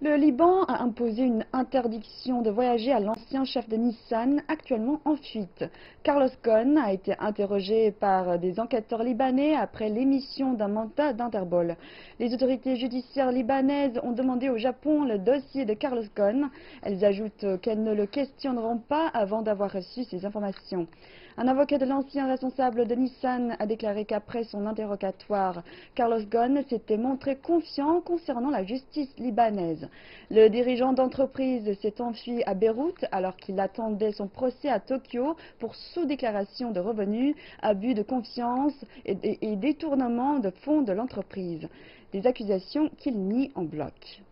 Le Liban a imposé une interdiction de voyager à l'ancien chef de Nissan, actuellement en fuite. Carlos Ghosn a été interrogé par des enquêteurs libanais après l'émission d'un mandat d'Interpol. Les autorités judiciaires libanaises ont demandé au Japon le dossier de Carlos Ghosn. Elles ajoutent qu'elles ne le questionneront pas avant d'avoir reçu ces informations. Un avocat de l'ancien responsable de Nissan a déclaré qu'après son interrogatoire, Carlos Ghosn s'était montré confiant concernant la justice libanaise. Le dirigeant d'entreprise s'est enfui à Beyrouth alors qu'il attendait son procès à Tokyo pour sous-déclaration de revenus, abus de confiance et, détournement de fonds de l'entreprise. Des accusations qu'il nie en bloc.